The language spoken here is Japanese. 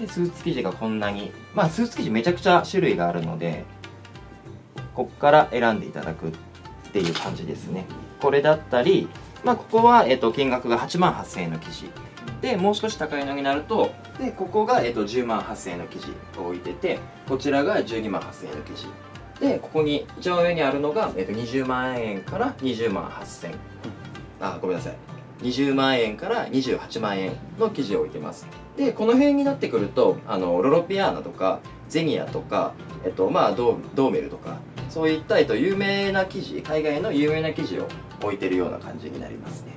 でスーツ生地がこんなにまあスーツ生地めちゃくちゃ種類があるのでこっから選んでいただくっていう感じですね。これだったりまあここは、えっと、金額が8万8000円の生地。でもう少し高いのになるとでここが、えっと、10万8000円の生地を置いててこちらが12万8000円の生地。でここに一番上にあるのが、えっと、20万円から20万8000あごめんなさい。20万円から28万円の生地を置いてます。でこの辺になってくるとあのロロピアーナとかゼニアとか、えっとまあ、ドードーメルとかそういった、えっと、有名な生地海外の有名な生地を置いてるような感じになりますね。